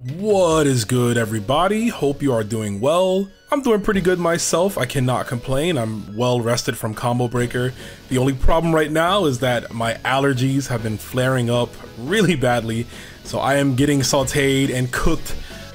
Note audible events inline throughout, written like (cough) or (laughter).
What is good, everybody? Hope you are doing well. I'm doing pretty good myself. I cannot complain. I'm well rested from Combo Breaker. The only problem right now is that my allergies have been flaring up really badly. So I am getting sauteed and cooked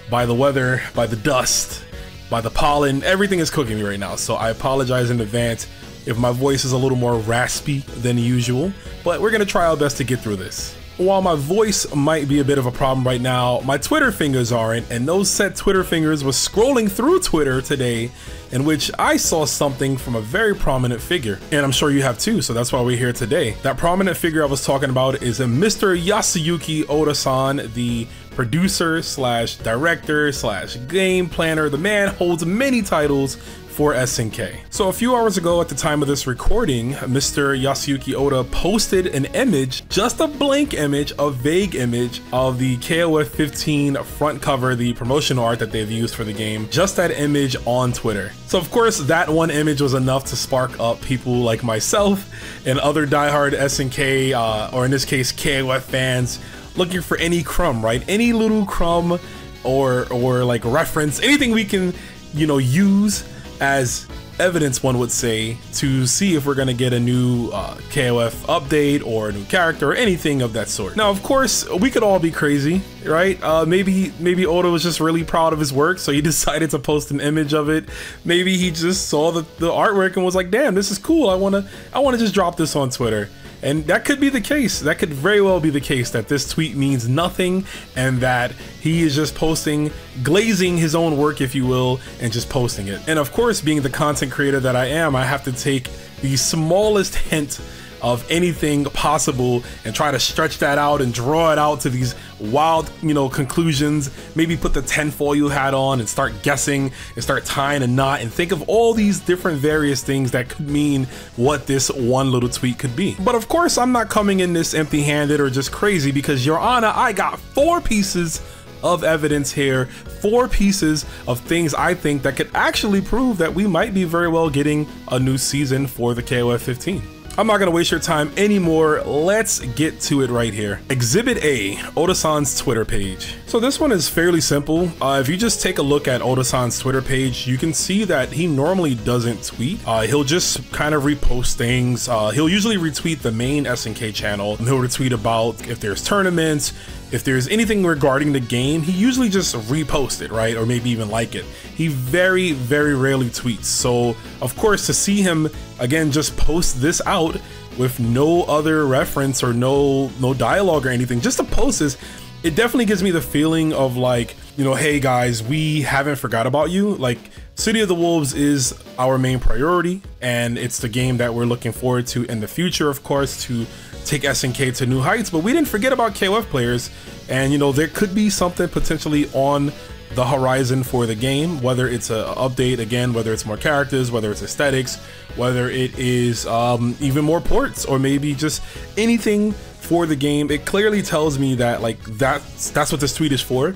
by the weather, by the dust, by the pollen. Everything is cooking me right now. So I apologize in advance if my voice is a little more raspy than usual. But we're going to try our best to get through this. While my voice might be a bit of a problem right now, my Twitter fingers aren't, and those set Twitter fingers was scrolling through Twitter today, in which I saw something from a very prominent figure. And I'm sure you have too, so that's why we're here today. That prominent figure I was talking about is a Mr. Yasuyuki Oda-san, the producer slash director slash game planner. The man holds many titles for SNK. So a few hours ago at the time of this recording, Mr. Yasuyuki Oda posted an image, just a blank image, a vague image of the KOF 15 front cover, the promotional art that they've used for the game, just that image on Twitter. So of course that one image was enough to spark up people like myself and other diehard SNK, uh, or in this case KOF fans, looking for any crumb, right? Any little crumb or or like reference, anything we can, you know, use as evidence, one would say, to see if we're going to get a new uh, KOF update or a new character or anything of that sort. Now, of course, we could all be crazy, right? Uh, maybe maybe Oda was just really proud of his work, so he (laughs) decided to post an image of it. Maybe he just saw the, the artwork and was like, "Damn, this is cool. I wanna I wanna just drop this on Twitter." And that could be the case. That could very well be the case that this tweet means nothing and that he is just posting, glazing his own work, if you will, and just posting it. And of course, being the content creator that I am, I have to take the smallest hint of anything possible and try to stretch that out and draw it out to these wild, you know, conclusions. Maybe put the tinfoil hat on and start guessing and start tying a knot and think of all these different various things that could mean what this one little tweet could be. But of course, I'm not coming in this empty handed or just crazy because, Your Honor, I got four pieces of evidence here, four pieces of things I think that could actually prove that we might be very well getting a new season for the KOF 15. I'm not gonna waste your time anymore. Let's get to it right here. Exhibit A, Oda-san's Twitter page. So this one is fairly simple. Uh, if you just take a look at Oda-san's Twitter page, you can see that he normally doesn't tweet. Uh, he'll just kind of repost things. Uh, he'll usually retweet the main SNK channel. And he'll retweet about if there's tournaments, if there's anything regarding the game, he usually just repost it, right? Or maybe even like it. He very, very rarely tweets. So, of course, to see him again just post this out with no other reference or no no dialogue or anything, just to post this, it definitely gives me the feeling of like, you know, hey guys, we haven't forgot about you. Like City of the Wolves is our main priority, and it's the game that we're looking forward to in the future, of course, to take SNK to new heights. But we didn't forget about KOF players, and you know there could be something potentially on the horizon for the game, whether it's an update again, whether it's more characters, whether it's aesthetics, whether it is um, even more ports, or maybe just anything for the game. It clearly tells me that like that's that's what this tweet is for,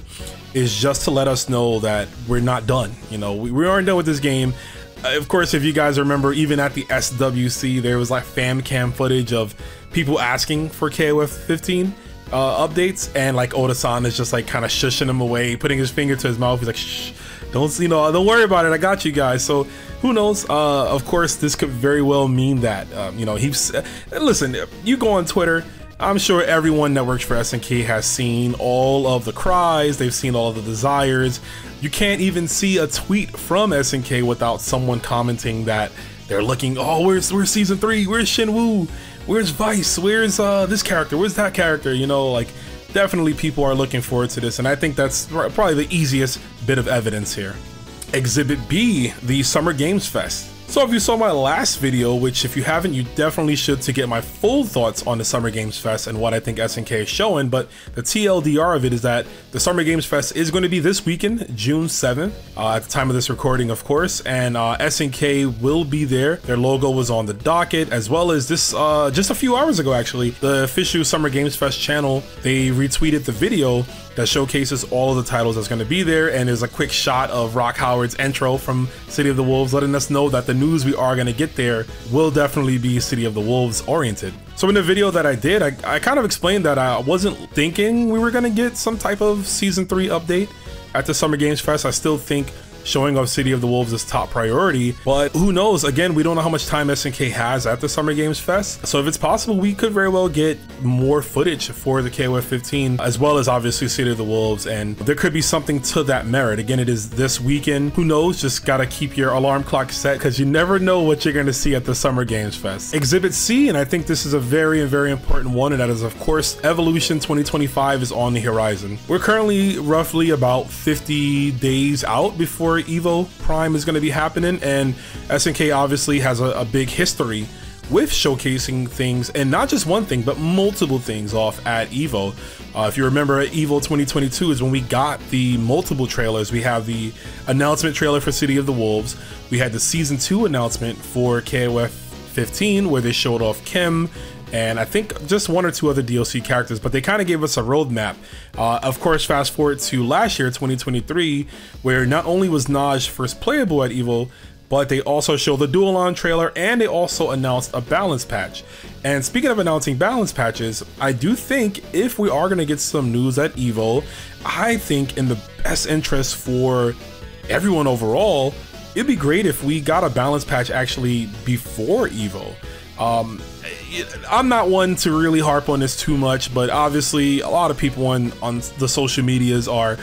is just to let us know that we're not done. You know, we, we aren't done with this game. Uh, of course, if you guys remember, even at the SWC, there was like fam cam footage of people asking for KOF 15 uh, updates, and like Oda-san is just like kind of shushing him away, putting his finger to his mouth. He's like, "Shh, don't you know? Don't worry about it. I got you guys." So who knows? Uh, of course, this could very well mean that. Um, you know, he's uh, listen. You go on Twitter. I'm sure everyone that works for SNK has seen all of the cries, they've seen all of the desires. You can't even see a tweet from SNK without someone commenting that they're looking, oh, where's where's season three? Where's Shen Woo? Where's Vice? Where's uh this character? Where's that character? You know, like definitely people are looking forward to this, and I think that's probably the easiest bit of evidence here. Exhibit B, the Summer Games Fest. So if you saw my last video, which if you haven't, you definitely should to get my full thoughts on the Summer Games Fest and what I think SNK is showing, but the TLDR of it is that the Summer Games Fest is going to be this weekend, June 7th, uh, at the time of this recording, of course, and uh, SNK will be there. Their logo was on the docket, as well as this, uh, just a few hours ago actually, the official Summer Games Fest channel, they retweeted the video that showcases all of the titles that's going to be there. And there's a quick shot of Rock Howard's intro from City of the Wolves, letting us know that the news we are going to get there will definitely be City of the Wolves oriented. So in the video that I did, I, I kind of explained that I wasn't thinking we were going to get some type of season three update at the Summer Games Fest. I still think showing off City of the Wolves as top priority. But who knows? Again, we don't know how much time SNK has at the Summer Games Fest. So if it's possible, we could very well get more footage for the KOF 15, as well as obviously City of the Wolves. And there could be something to that merit. Again, it is this weekend. Who knows? Just gotta keep your alarm clock set because you never know what you're gonna see at the Summer Games Fest. Exhibit C, and I think this is a very, very important one, and that is, of course, Evolution 2025 is on the horizon. We're currently roughly about 50 days out before Evo Prime is going to be happening, and SNK obviously has a, a big history with showcasing things and not just one thing but multiple things off at evo. Uh, if you remember evo 2022 is when we got the multiple trailers. We have the announcement trailer for city of the wolves. We had the season 2 announcement for kof 15 where they showed off kim and I think just one or two other DLC characters, but they kind of gave us a roadmap. Uh, of course, fast forward to last year, 2023, where not only was Naj first playable at Evo, but they also showed the Duo Lon trailer and they also announced a balance patch. And speaking of announcing balance patches, I do think if we are going to get some news at EVO, I think in the best interest for everyone overall, it'd be great if we got a balance patch actually before EVO. Um, I'm not one to really harp on this too much, but obviously a lot of people on on the social medias are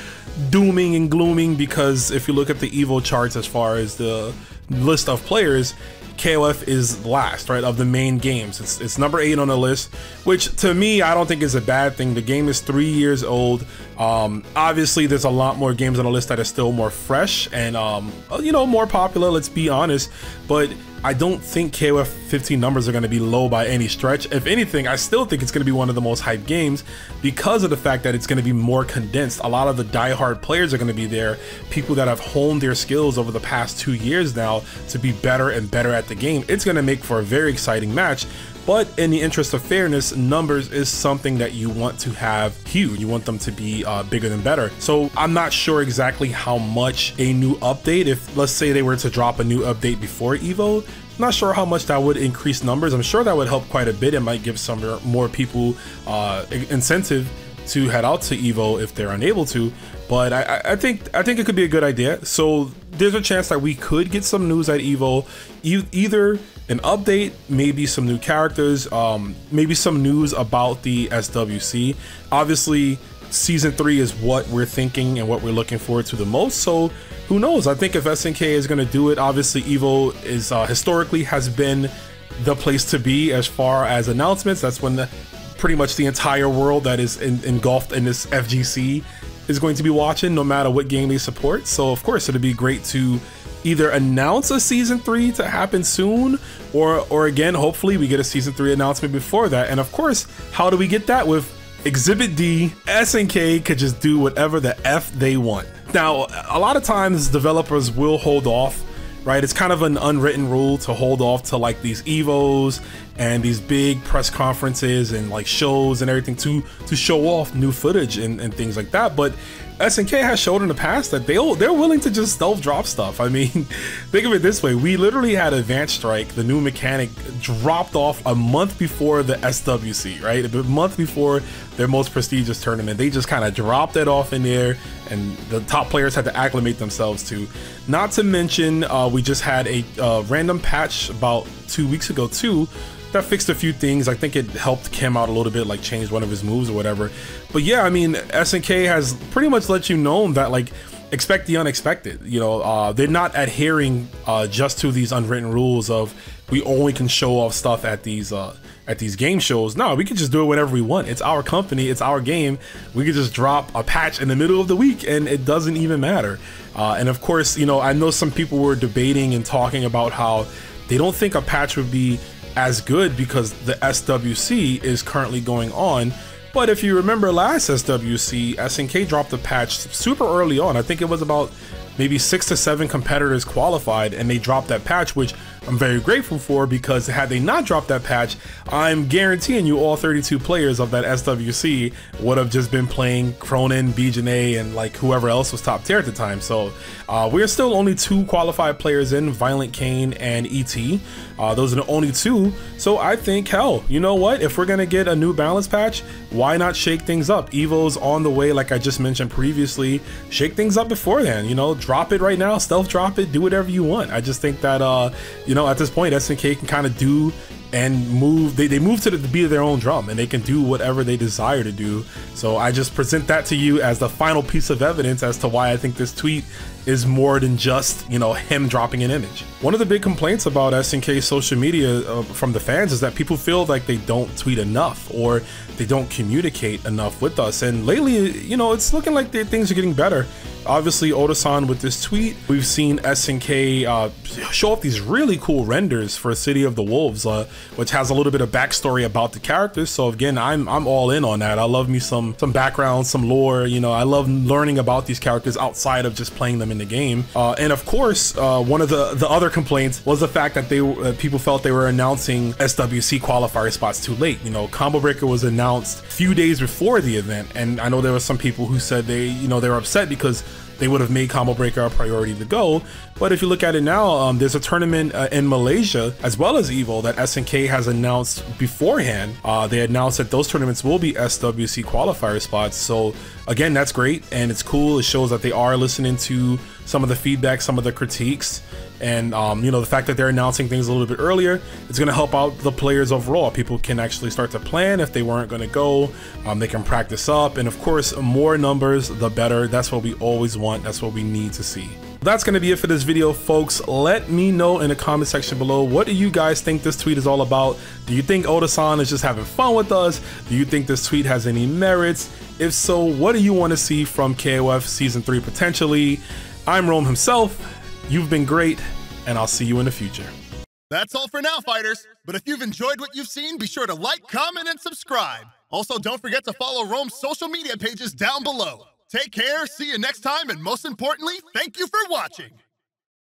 dooming and glooming because if you look at the Evo charts as far as the list of players, KOF is last, right, of the main games. It's, it's number eight on the list, which to me, I don't think is a bad thing. The game is three years old. Um, obviously, there's a lot more games on the list that are still more fresh and, um, you know, more popular, let's be honest. But I don't think KOF 15 numbers are going to be low by any stretch. If anything, I still think it's going to be one of the most hyped games because of the fact that it's going to be more condensed. A lot of the die-hard players are going to be there, people that have honed their skills over the past two years now to be better and better at the game. It's going to make for a very exciting match. But in the interest of fairness, numbers is something that you want to have huge. You want them to be uh, bigger than better. So I'm not sure exactly how much a new update, if let's say they were to drop a new update before EVO, not sure how much that would increase numbers. I'm sure that would help quite a bit. It might give some more people uh, incentive to head out to Evo if they're unable to. But I, I, think I think it could be a good idea. So there's a chance that we could get some news at Evo, e either an update, maybe some new characters, um, maybe some news about the SWC. Obviously, season three is what we're thinking and what we're looking forward to the most. So who knows? I think if SNK is going to do it, obviously Evo is uh, historically has been the place to be as far as announcements. That's when the pretty much the entire world that is in, engulfed in this FGC is going to be watching, no matter what game they support. So of course, it'd be great to either announce a season three to happen soon, or or again, hopefully we get a season three announcement before that. And of course, how do we get that with Exhibit D? SNK could just do whatever the f they want. Now, a lot of times developers will hold off right? It's kind of an unwritten rule to hold off to like these evos and these big press conferences and like shows and everything to to show off new footage and, and things like that. But SNK has showed in the past that they they're willing to just stealth drop stuff. I mean, (laughs) think of it this way: we literally had Advanced Strike, the new mechanic, dropped off a month before the SWC, right? A month before their most prestigious tournament. They just kind of dropped it off in there, and the top players had to acclimate themselves to. Not to mention, uh, we just had a uh, random patch about two weeks ago too that fixed a few things. I think it helped Kim out a little bit, like changed one of his moves or whatever. But yeah, I mean, SNK has pretty much let you know that like expect the unexpected. You know, uh, they're not adhering uh, just to these unwritten rules of we only can show off stuff at these uh, at these game shows. No, we can just do it whenever we want. It's our company, it's our game. We could just drop a patch in the middle of the week and it doesn't even matter. Uh, and of course, you know, I know some people were debating and talking about how they don't think a patch would be as good because the SWC is currently going on. But if you remember last SWC, SNK dropped a patch super early on. I think it was about maybe six to seven competitors qualified and they dropped that patch, which I'm very grateful for because had they not dropped that patch, I'm guaranteeing you all 32 players of that SWC would have just been playing Krohnen, BJNA, and like whoever else was top tier at the time. So uh, we're still only two qualified players in Violent Kane and ET. Uh, those are the only two. So I think, hell, you know what? If we're gonna get a new balance patch, why not shake things up? Evo's on the way, like I just mentioned previously. Shake things up before then. You know, drop it right now, stealth drop it, do whatever you want. I just think that, uh, you know, at this point, SNK can kind of do and move they, they move to the beat of their own drum and they can do whatever they desire to do. So i just present that to you as the final piece of evidence as to why i think this tweet is more than just you know him dropping an image. One of the big complaints about snk social media uh, from the fans is that people feel like they don't tweet enough or they don't communicate enough with us. And lately you know it's looking like things are getting better Obviously, Oda-san with this tweet, we've seen SNK uh, show off these really cool renders for City of the Wolves, uh, which has a little bit of backstory about the characters. So again, I'm I'm all in on that. I love me some some background, some lore. You know, I love learning about these characters outside of just playing them in the game. Uh, and of course, uh, one of the the other complaints was the fact that they uh, people felt they were announcing SWC qualifier spots too late. You know, Combo Breaker was announced a few days before the event, and I know there were some people who said they you know they were upset because they would have made Combo Breaker a priority to go. But if you look at it now, um, there's a tournament uh, in Malaysia as well as Evo that SNK has announced beforehand. Uh, they announced that those tournaments will be SWC qualifier spots. So again, that's great and it's cool. It shows that they are listening to some of the feedback, some of the critiques. And um, you know the fact that they're announcing things a little bit earlier, it's going to help out the players overall. People can actually start to plan if they weren't going to go. Um, they can practice up, and of course, more numbers the better. That's what we always want. That's what we need to see. That's going to be it for this video, folks. Let me know in the comment section below, what do you guys think this tweet is all about? Do you think Oda-san is just having fun with us? Do you think this tweet has any merits? If so, what do you want to see from KOF Season 3 potentially? I'm Rome himself. You've been great, and I'll see you in the future. That's all for now, fighters. But if you've enjoyed what you've seen, be sure to like, comment, and subscribe. Also, don't forget to follow Rome's social media pages down below. Take care, see you next time, and most importantly, thank you for watching.